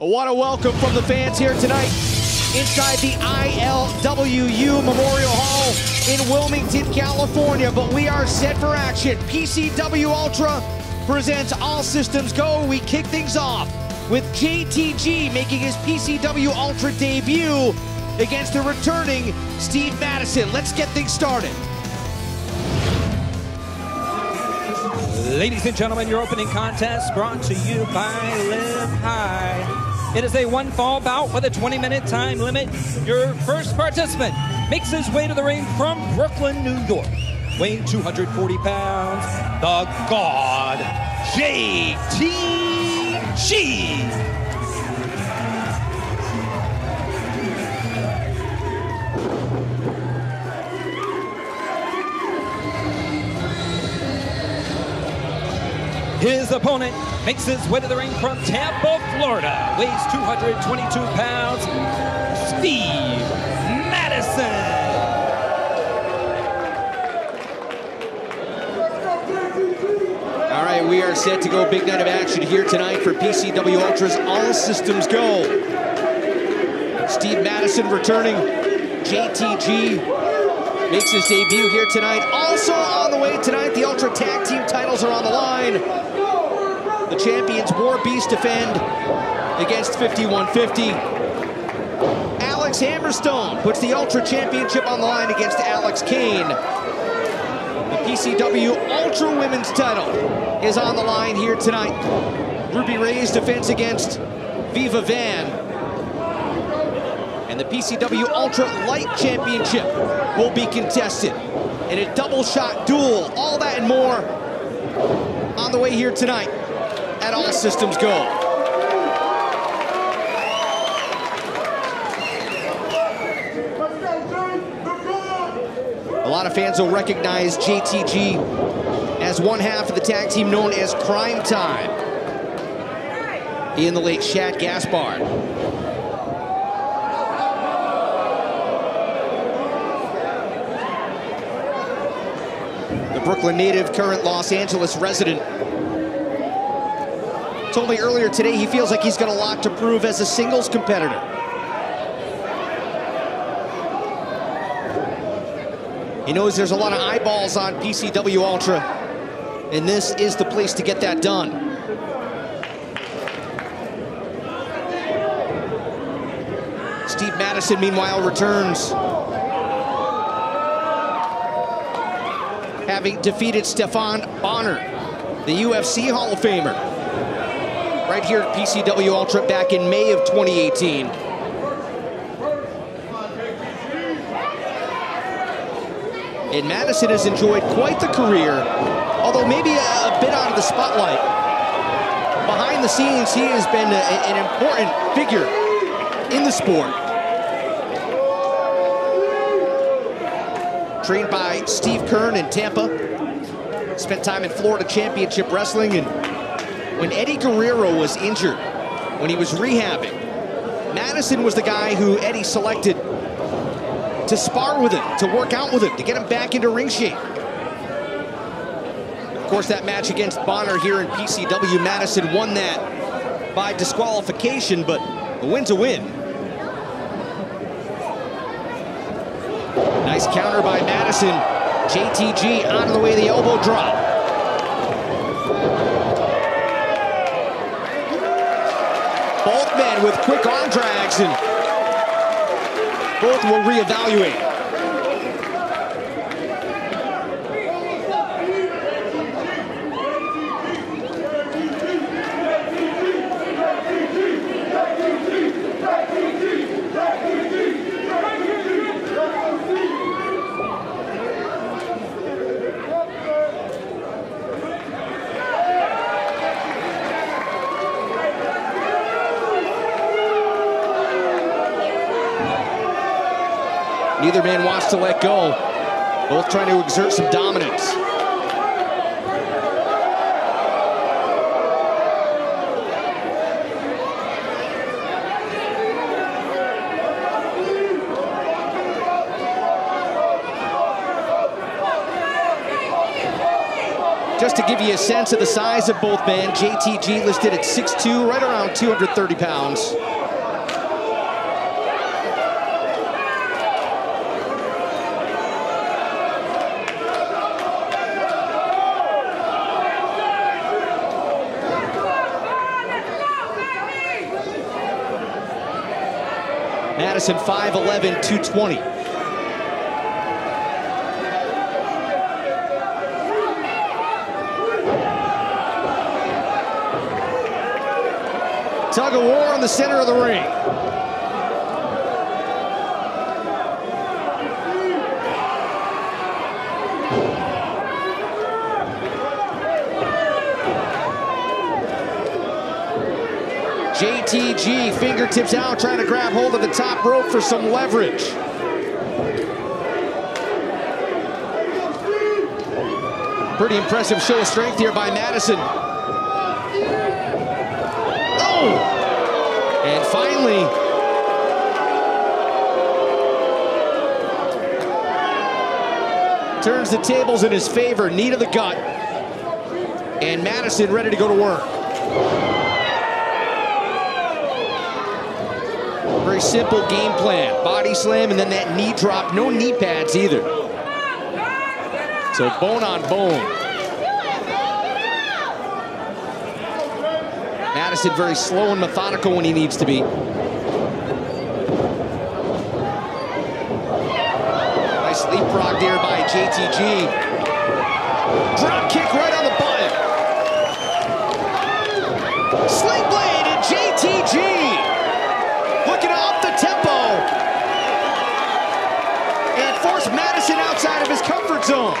What a welcome from the fans here tonight inside the ILWU Memorial Hall in Wilmington, California. But we are set for action. PCW Ultra presents All Systems Go. We kick things off with JTG making his PCW Ultra debut against the returning Steve Madison. Let's get things started. Ladies and gentlemen, your opening contest brought to you by Live High. It is a one fall bout with a 20 minute time limit. Your first participant makes his way to the ring from Brooklyn, New York, weighing 240 pounds, the God JTG. His opponent makes his way to the ring from Tampa, Florida, weighs 222 pounds, Steve Madison. All right, we are set to go big night of action here tonight for PCW Ultras. All systems go. Steve Madison returning. JTG makes his debut here tonight. Also on the way tonight, the Ultra Tag Team titles are on the line. The champions War Beast defend against 5150. Alex Hammerstone puts the Ultra Championship on the line against Alex Kane. The PCW Ultra Women's title is on the line here tonight. Ruby Raze defense against Viva Van and the PCW Ultra Light Championship will be contested in a double shot duel. All that and more on the way here tonight at All Systems Go. A lot of fans will recognize JTG as one half of the tag team known as Cryme Tyme. He and the late Shad Gaspard. the Brooklyn native, current Los Angeles resident. Told me earlier today he feels like he's got a lot to prove as a singles competitor. He knows there's a lot of eyeballs on PCW Ultra, and this is the place to get that done. Steve Madison, meanwhile, returns having defeated Stefan Bonnar, the UFC Hall of Famer, right here at PCW Ultra back in May of 2018. And Madison has enjoyed quite the career, although maybe a, a bit out of the spotlight. Behind the scenes, he has been a, an important figure in the sport. trained by Steve Keirn in Tampa. Spent time in Florida Championship Wrestling. And when Eddie Guerrero was injured, when he was rehabbing, Madison was the guy who Eddie selected to spar with him, to work out with him, to get him back into ring shape. Of course, that match against Bonnar here in PCW, Madison won that by disqualification, but a win's a win. Nice counter by Madison. JTG out of the way, the elbow drop. Both men with quick arm drags and both will reevaluate. Neither man wants to let go. Both trying to exert some dominance. Just to give you a sense of the size of both men, JTG listed at 6'2", right around 230 pounds. Madison 5'11", 220. Tug of war in the center of the ring. JTG fingertips out, trying to grab hold of the top rope for some leverage. Pretty impressive show of strength here by Madison. Oh! And finally, turns the tables in his favor, knee to the gut. And Madison ready to go to work. Very simple game plan. Body slam and then that knee drop. No knee pads either. So bone on bone. Madison very slow and methodical when he needs to be. Nice leapfrog there by JTG. Drop kick right on the button. Sling blade and JTG the tempo and force Madison outside of his comfort zone.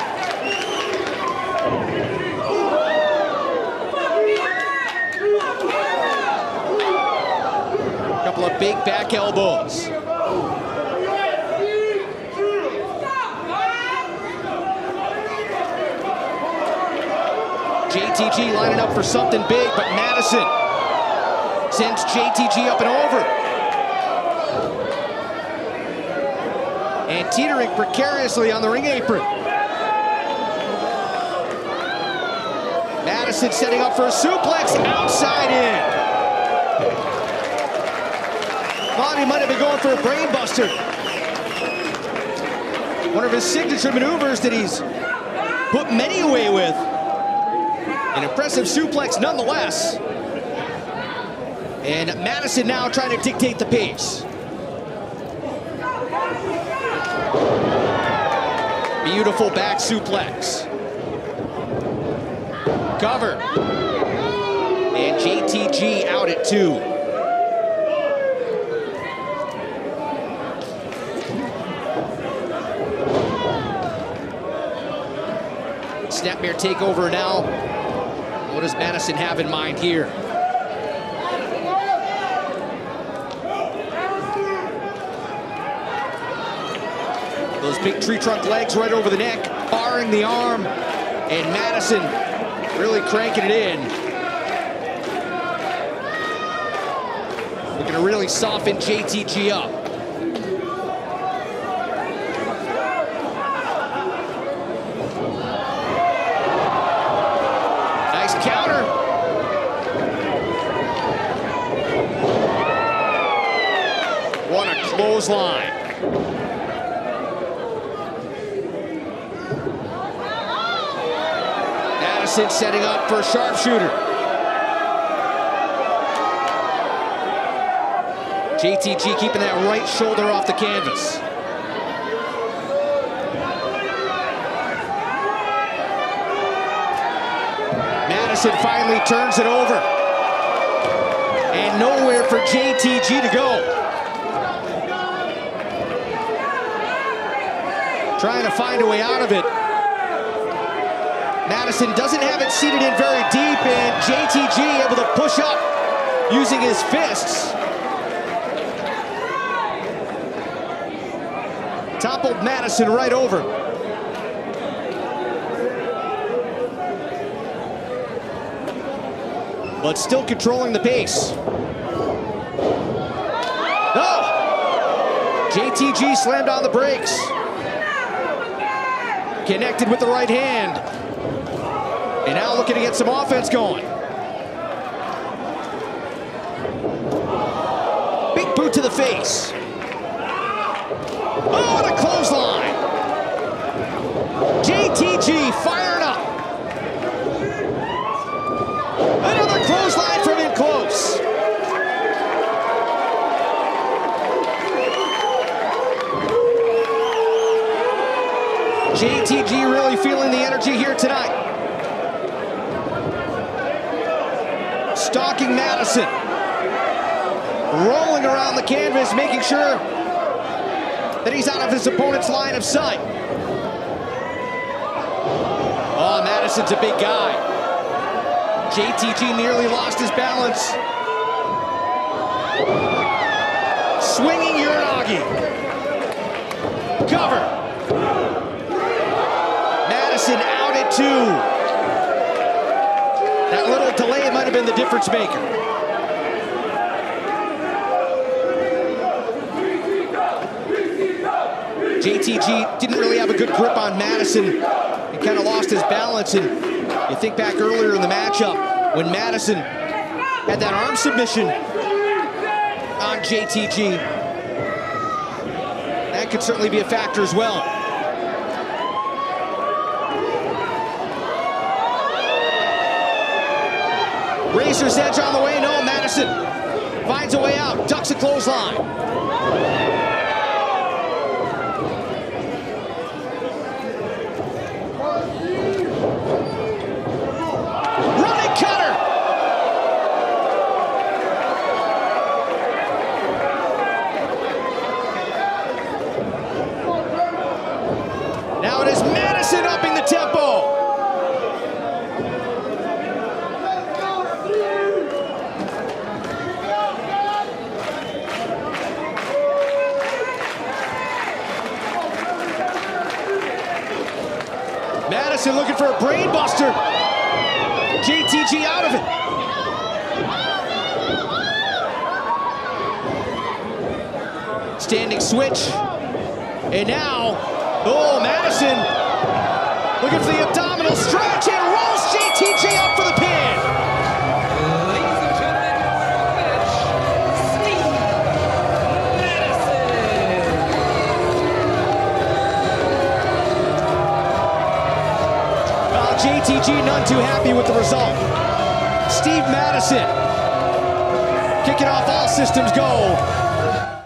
A Couple of big back elbows. JTG lining up for something big, but Madison sends JTG up and over. And teetering precariously on the ring apron. Madison setting up for a suplex outside in. Thought might have been going for a brainbuster. One of his signature maneuvers that he's put many away with. An impressive suplex nonetheless. And Madison now trying to dictate the pace. Beautiful back suplex. Cover. And JTG out at two. Snapmare takeover now. What does Madison have in mind here? Those big tree trunk legs right over the neck, barring the arm, and Madison really cranking it in. Looking to really soften JTG up. Nice counter. What a. Setting up for a sharpshooter. JTG keeping that right shoulder off the canvas. Madison finally turns it over. And nowhere for JTG to go. Trying to find a way out of it. Madison doesn't have it seated in very deep, and JTG able to push up using his fists. Toppled Madison right over. But still controlling the pace. Oh! JTG slammed on the brakes. Connected with the right hand. And now looking to get some offense going. Big boot to the face. Oh, and a clothesline. JTG firing up. Another clothesline from in close. JTG really feeling the energy here tonight. Stalking Madison. Rolling around the canvas, making sure that he's out of his opponent's line of sight. Oh, Madison's a big guy. JTG nearly lost his balance. Swinging Uranage. Cover. Madison out at two. That little delay might have been the difference maker. JTG didn't really have a good grip on Madison. He kind of lost his balance. And you think back earlier in the matchup when Madison had that arm submission on JTG. That could certainly be a factor as well. Razor's edge on the way. No, Madison finds a way out, ducks a clothesline. Running cutter. Now it is Madison upping the tempo. Madison looking for a brain buster. JTG out of it. Standing switch. And now, oh, Madison looking for the abdominal stretch and rolls JTG up for the pin. JTG none too happy with the result. Steve Madison kicking off all systems go